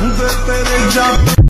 ਹੁੰਦੇ ਤੇਰੇ ਜਾਪ